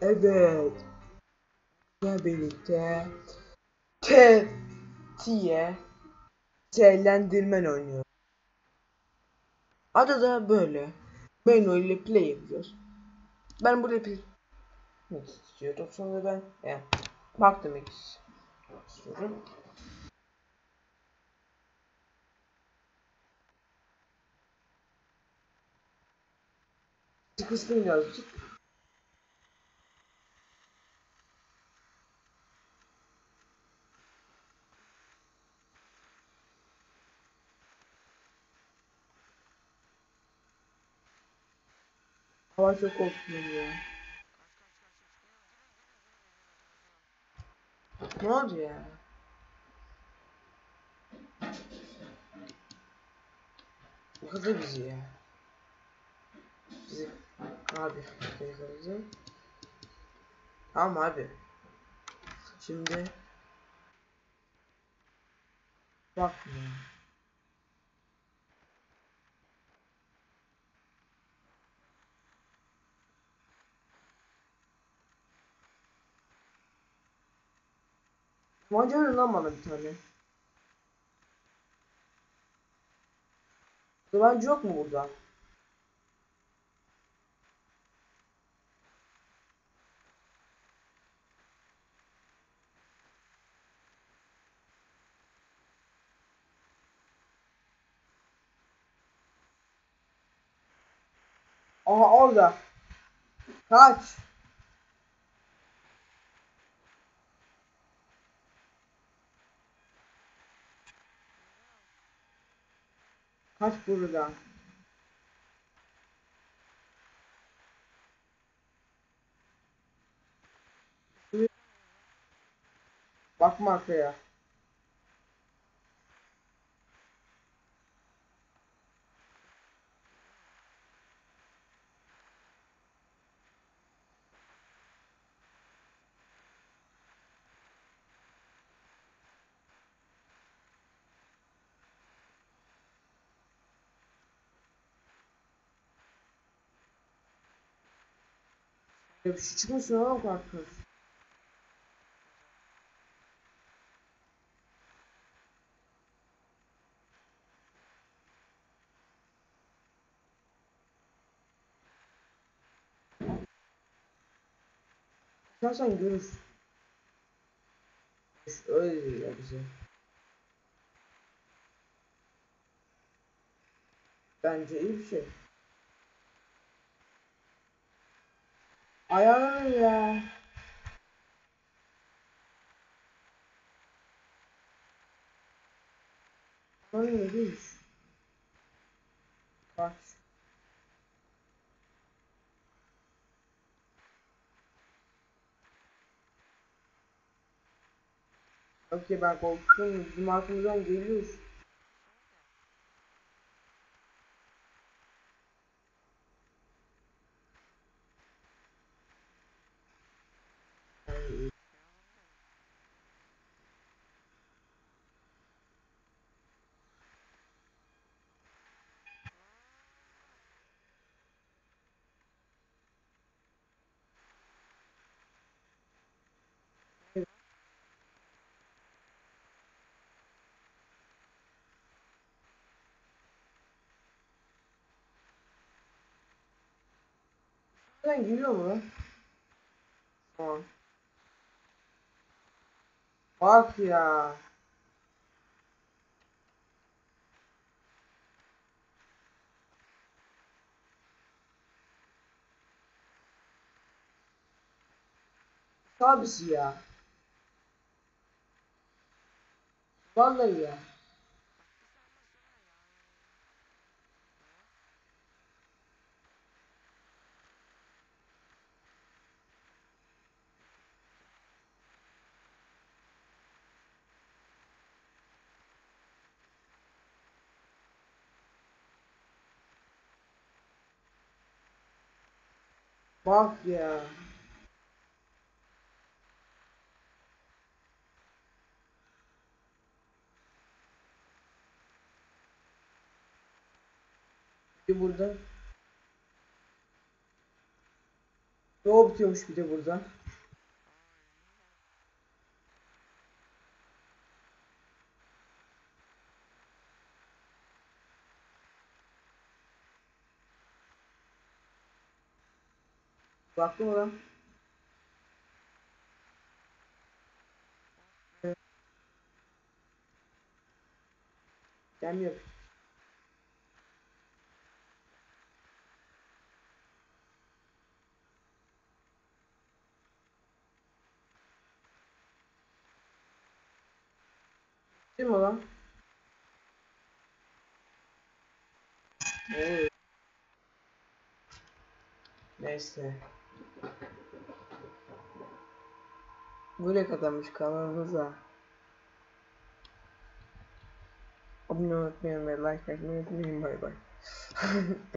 Evet. Ve birlikte T T'ye T'lendirmen oynuyor. Adı da böyle. Menü ile play yapıyoruz. Ben buraya play ne istiyordum sonra ben yani bak demek istiyorum. Kısmı birazcık. Hava çok korkuyorum ya. Ne oldu ya? Yıkıldı bizi ya. Bizi abi yıkıldı. Tamam abi. Şimdi bak Macar lan bana bir tane. Güvenci yok mu burada? Aha orada. Kaç. Kaç burada. Bakma arkaya. Bir şey çıkmasın oğlum kartınız. İstersen görür. Öyle ya bize. Bence iyi bir şey. Ayağlar ya. Ne değil? Bak. Okey ben korktum. Bizim arkamızdan geliyor. Nereden geliyor mu? Tamam. Bak ya. Abisi ya. Vallahi ya. Bak ya. Bir burada. Doğu bitiyormuş bir de burada. Baktın mı lan? Gelmiyor. Değil mi lan? Neyse. Buraya kadarmış kanalımıza. Abone olmayı unutmayın ve like atmayı unutmayın. Bay bay.